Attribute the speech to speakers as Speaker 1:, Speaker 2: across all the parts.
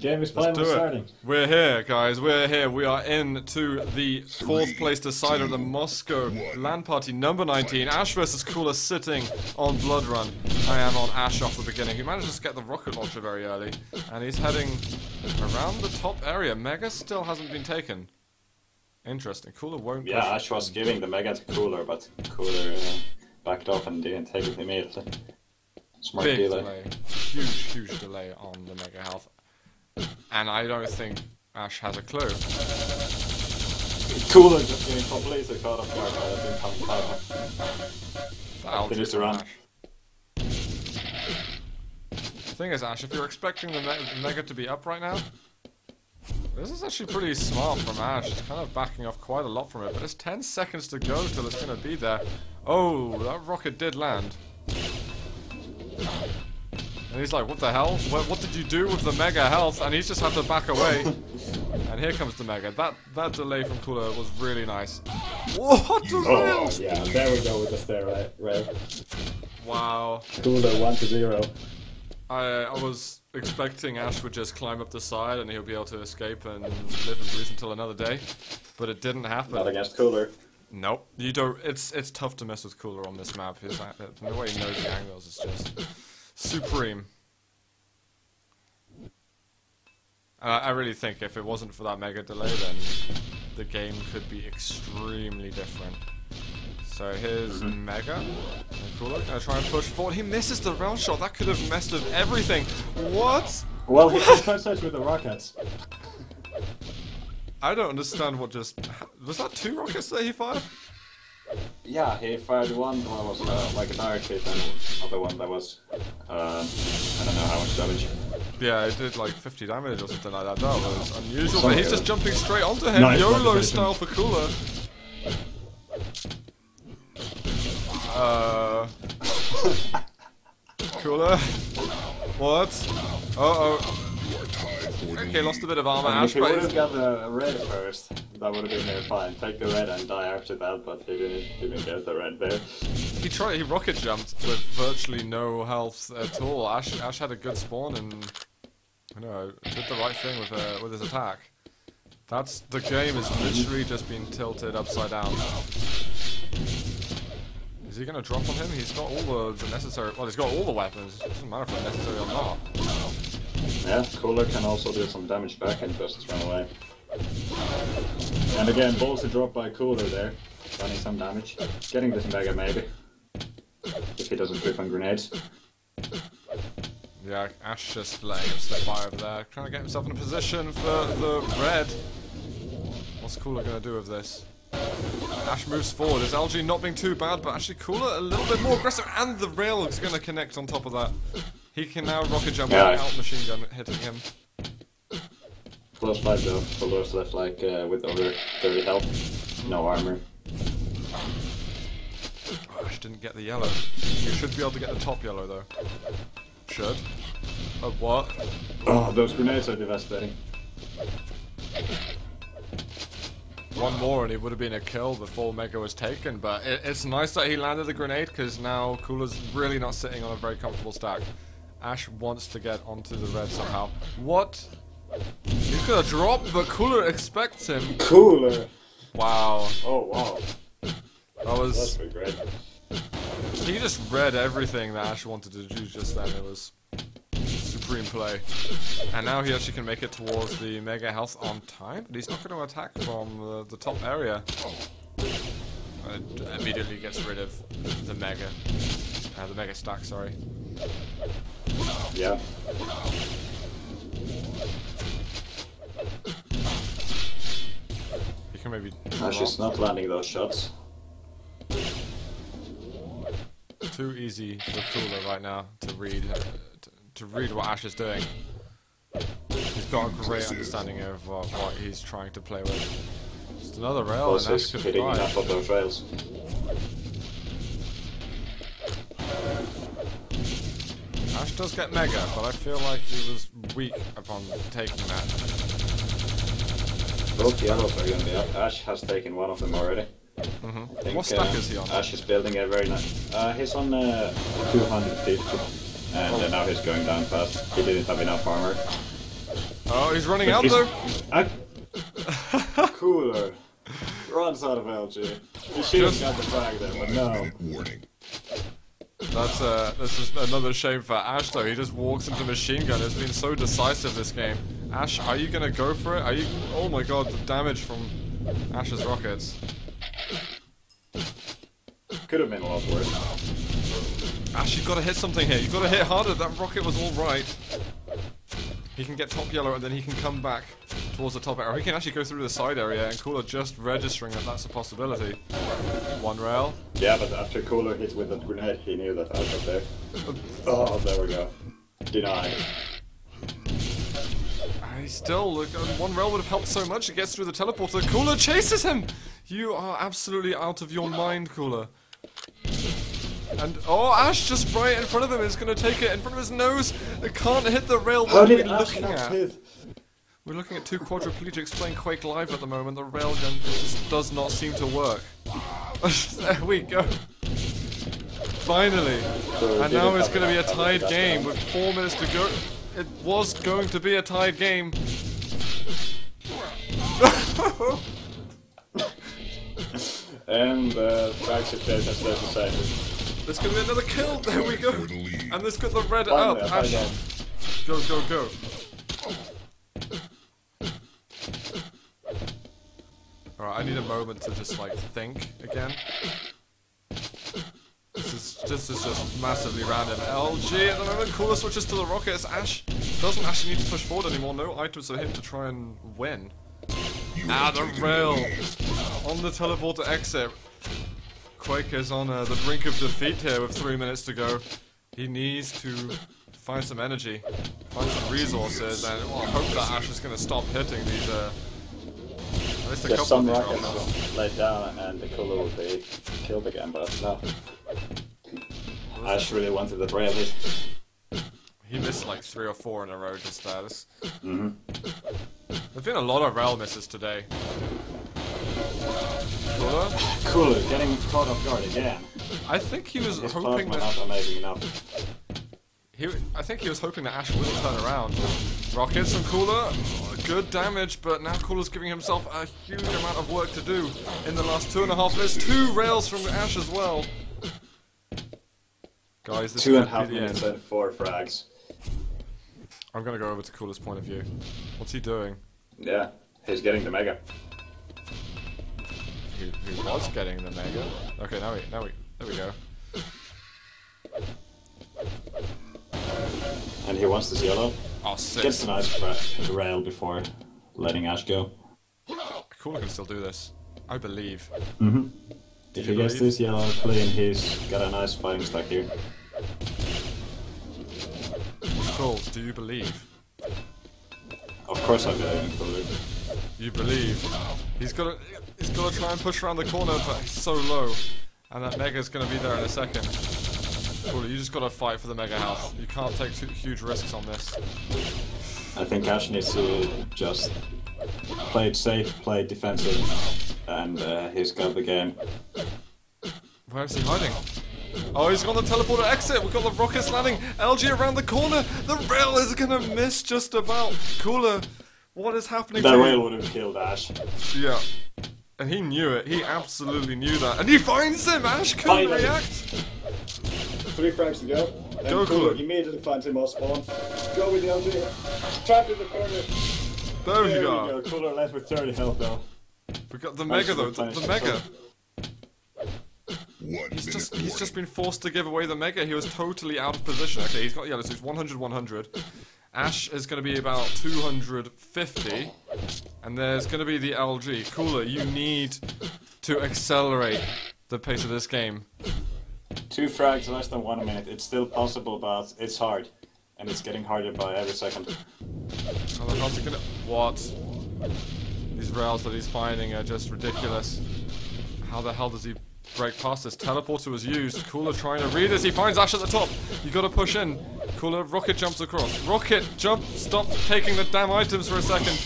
Speaker 1: Game is
Speaker 2: Let's
Speaker 1: finally
Speaker 2: do it.
Speaker 1: starting.
Speaker 2: We're here, guys. We're here. We are in to the fourth place decider of the Moscow LAN party number 19. Ash versus Cooller sitting on Blood Run. I am on Ash off the beginning. He managed to get the rocket launcher very early, and he's heading around the top area. Mega still hasn't been taken. Interesting. Cooller won't.
Speaker 3: Yeah. Ash was giving the mega to Cooller, but Cooller uh, backed off and didn't take it immediately. Smart
Speaker 2: Big
Speaker 3: dealer.
Speaker 2: delay. Huge, huge delay on the Mega Health. And I don't think Ash has a clue.
Speaker 3: Cooller just getting completely caught off guard by that incoming cover.
Speaker 2: That'll
Speaker 3: Finish
Speaker 2: do
Speaker 3: the.
Speaker 2: Ash. The thing is, Ash, if you're expecting the me- Mega to be up right now, this is actually pretty smart from Ash. It's kind of backing off quite a lot from it, but it's 10 seconds to go till it's going to be there. Oh, that rocket did land. And he's like, what the hell? What, what did you do with the Mega health? And he's just had to back away. and here comes the Mega. That that delay from Cooller was really nice. What the
Speaker 3: Oh,
Speaker 2: hell?
Speaker 1: Yeah, there we go with the stair right, right.
Speaker 2: Wow.
Speaker 1: Cooller one to zero.
Speaker 2: I, I was expecting Ash would just climb up the side and he'll be able to escape and live and breathe until another day, but it didn't happen.
Speaker 3: Not against Cooller.
Speaker 2: Nope, you don't. It's it's tough to mess with Cooller on this map. His the way he knows the angles is just supreme. I, really think if it wasn't for that mega delay, then the game could be extremely different. So here's mm-hmm. Mega. And Cooller gonna try and push forward. He misses the round shot. That could have messed with everything. What?
Speaker 1: Well, he just quite with the rockets.
Speaker 2: I don't understand what just was that two rockets that he fired?
Speaker 3: Yeah, he fired one that was uh, like an hit and other one that was, uh, I don't know how much damage.
Speaker 2: Yeah, it did like 50 damage or something like that. That was unusual, but he's just jumping straight onto him.
Speaker 1: Nice
Speaker 2: YOLO style for Cooller. Uh. Cooller? What? Uh oh. Okay, lost a bit of armor,
Speaker 3: And
Speaker 2: Ash,
Speaker 3: if he would have got the red first, that would have been fine. Take the red and die after that, but he didn't, didn't get the red there.
Speaker 2: he tried. He rocket jumped with virtually no health at all. Ash, Ash had a good spawn and you know did the right thing with uh, with his attack. That's the game is literally just being tilted upside down. Is he gonna drop on him? He's got all the, the necessary. Well, he's got all the weapons. It doesn't matter if they're necessary or not.
Speaker 3: Yeah, Cooller can also do some damage back and just run away. And again, ballsy drop by Cooller there, running some damage. Getting this mega maybe. If he doesn't trip on grenades.
Speaker 2: Yeah, Ash just letting him slip by over there, trying to get himself in a position for the red. What's Cooller gonna do with this? Ash moves forward. Is LG not being too bad, but actually Cooller a little bit more aggressive, and the rail is gonna connect on top of that. He can now rocket jump
Speaker 3: Yeah.
Speaker 2: without machine gun hitting him.
Speaker 3: Close fight though, Cooller's left like uh, with over 30 health. No armor.
Speaker 2: Oh, Ash didn't get the yellow. You should be able to get the top yellow though. Should. Uh, what?
Speaker 3: Oh, those grenades are devastating.
Speaker 2: One more and it would have been a kill before Mega was taken, but it, it's nice that he landed the grenade because now Cooller's really not sitting on a very comfortable stack. Ash wants to get onto the red somehow. What? He's gonna drop, but Cooller expects him.
Speaker 3: Cooller!
Speaker 2: Wow.
Speaker 3: Oh wow,
Speaker 2: That
Speaker 3: that's
Speaker 2: was.
Speaker 3: great.
Speaker 2: He just read everything that Ash wanted to do just then. It was supreme play. And now he actually can make it towards the Mega Health on time, but he's not going to attack from the, the top area. D- immediately gets rid of the Mega. Uh, the Mega stack, sorry.
Speaker 3: Yeah.
Speaker 2: He can maybe.
Speaker 3: Ash is not landing those shots.
Speaker 2: Too easy for Cooller right now to read uh, to, to read what Ash is doing. He's got a great understanding of uh, what he's trying to play with. Just another rail
Speaker 3: Close
Speaker 2: and Ash could
Speaker 3: enough of those rails.
Speaker 2: Ash does get Mega, but I feel like he was weak upon taking that.
Speaker 3: Both yellows are gonna be up. Ash has taken one of them already.
Speaker 2: hmm
Speaker 3: I think,
Speaker 2: What stack
Speaker 3: uh,
Speaker 2: is he on?
Speaker 3: Ash is building a very nice. Uh, he's on uh, 250, and uh, now he's going down fast. He didn't have enough armor.
Speaker 2: Oh, he's running out
Speaker 3: He's-
Speaker 2: though.
Speaker 3: I... Cooller. Runs out of LG. He should have
Speaker 2: Just-
Speaker 3: got the flag there, but no.
Speaker 4: Warning.
Speaker 2: That's uh, this is another shame for Ash though. He just walks into machine gun. It's been so decisive this game. Ash, are you gonna go for it? Are you? Oh my God, the damage from Ash's rockets.
Speaker 3: Could have been a lot worse. Now.
Speaker 2: Ash, you've got to hit something here. You've got to hit harder. That rocket was all right. He can get top yellow and then he can come back towards the top area. He can actually go through the side area and Cooller just registering that that's a possibility. One rail.
Speaker 3: Yeah, but after Cooller hit with that grenade, he knew that I was there. Oh, there we go. Denied.
Speaker 2: Uh, He's still, look, uh, one rail would have helped so much. It gets through the teleporter. Cooller chases him! You are absolutely out of your mind, Cooller. And, oh, Ash just right in front of him is going to take it in front of his nose. It can't hit the rail.
Speaker 3: How
Speaker 2: What are
Speaker 3: did Ash
Speaker 2: looking at?
Speaker 3: hit?
Speaker 2: We're looking at two quadriplegics playing Quake Live at the moment. The railgun just does not seem to work. there we go. Finally. And now it's going to be a tied game with four minutes to go. It was going to be a tied game.
Speaker 3: And uh, flagship data stays the same.
Speaker 2: There's going to be another kill. There we go.
Speaker 4: For the lead.
Speaker 2: And there's got the red
Speaker 3: Finally,
Speaker 2: up. Ash, go, go, go. Alright, I need a moment to just like think again. This is this is just massively random. LG at the moment, Cooller switches to the rockets. Ash doesn't actually need to push forward anymore. No items for him to try and win. Ah, the rail on the teleporter exit. Quake is on uh, the brink of defeat here with three minutes to go. He needs to find some energy, find some resources, and well, I hope that Ash is going to stop hitting these. Uh, least a
Speaker 3: There's
Speaker 2: couple
Speaker 3: some
Speaker 2: of these
Speaker 3: rockets laid down and the Cooller would be killed again, but no. Ash really wanted the rail.
Speaker 2: He missed like three or four in a row just there. This-
Speaker 3: Mm-hmm.
Speaker 2: There's been a lot of rail misses today. Cooller?
Speaker 3: Cooller getting caught off guard again.
Speaker 2: I think he was
Speaker 3: His
Speaker 2: hoping that
Speaker 3: not amazing enough.
Speaker 2: He, I think he was hoping that Ash will turn around. Rockets from Cooller, good damage, but now Cooller's giving himself a huge amount of work to do in the last two and a half minutes. Two rails from Ash as well. Guys, this
Speaker 3: Two and a half minutes and four frags.
Speaker 2: I'm gonna go over to Cooller's point of view. What's he doing?
Speaker 3: Yeah, he's getting the mega.
Speaker 2: He, he was getting the mega. Okay, now we, now we, there we go.
Speaker 3: And he wants this yellow.
Speaker 2: Sick.
Speaker 3: Gets a nice fra- rail before letting Ash go.
Speaker 2: Cooller can still do this. I believe.
Speaker 3: Mm-hmm. If
Speaker 2: you
Speaker 3: he gets this yellow clean, he's got a nice fighting stack here.
Speaker 2: Cool. Do you believe?
Speaker 3: Of course getting Cooller.
Speaker 2: You believe. He's to he's to try and push around the corner, but he's so low. And that Mega's going to be there in a second. Cool, you just got to fight for the Mega health. You can't take huge risks on this.
Speaker 3: I think Ash needs to just play it safe, play it defensive, and uh, he's got the game.
Speaker 2: Where is he hiding? Oh, he's got the teleporter exit. We've got the rockets landing. LG around the corner. The rail is going to miss just about. Cooller, what is happening
Speaker 3: That rail would have killed Ash.
Speaker 2: Yeah. And he knew it. He absolutely knew that. And he finds him. Ash couldn't
Speaker 3: Finally.
Speaker 2: react.
Speaker 1: Three frags to go. And
Speaker 2: Go,
Speaker 1: Cooller
Speaker 2: Cooller.
Speaker 1: immediately finds him off spawn. Go with the LG. Trap in the corner.
Speaker 2: There we
Speaker 3: There we
Speaker 2: go.
Speaker 3: go. Cooller left with 30 health though.
Speaker 2: We got the Mega though. The, the Mega.
Speaker 3: himself.
Speaker 4: One
Speaker 2: He's
Speaker 4: minute
Speaker 2: just he's just been forced to give away the mega. He was totally out of position. Okay, he's got yellow, so he's 100 100. Ash is going to be about 250, and there's going to be the LG. Cooller, you need to accelerate the pace of this game.
Speaker 3: Two frags less than one minute. It's still possible, but it's hard. And it's getting harder by every second.
Speaker 2: What? These rails that he's finding are just ridiculous. How the hell does he break past this? Teleporter was used. Cooller trying to read as he finds Ash at the top. You gotta push in. Cooller, rocket jumps across. Rocket, jump, stop taking the damn items for a second.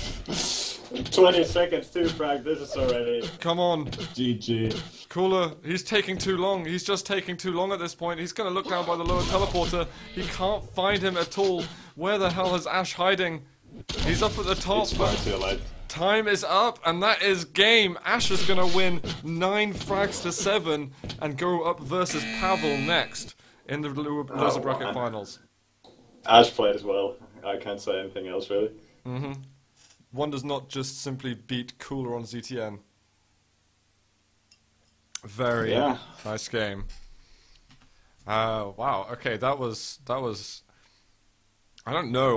Speaker 3: 20 seconds, two frag. This is already
Speaker 2: Come on.
Speaker 3: GG.
Speaker 2: Cooller, he's taking too long. He's just taking too long at this point. He's gonna look down by the lower teleporter. He can't find him at all. Where the hell is Ash hiding? He's up at the top.
Speaker 3: It's far too late.
Speaker 2: Time is up, and that is game. Ash is gonna win nine frags to seven and go up versus Pavel next in the loser
Speaker 3: Oh,
Speaker 2: bracket
Speaker 3: man.
Speaker 2: finals.
Speaker 3: Ash played as well. I can't say anything else really. Mm-hmm.
Speaker 2: One does not just simply beat Cooller on ZTN. Very
Speaker 3: Yeah.
Speaker 2: nice game. Uh, wow. Okay, that was that was. I don't know.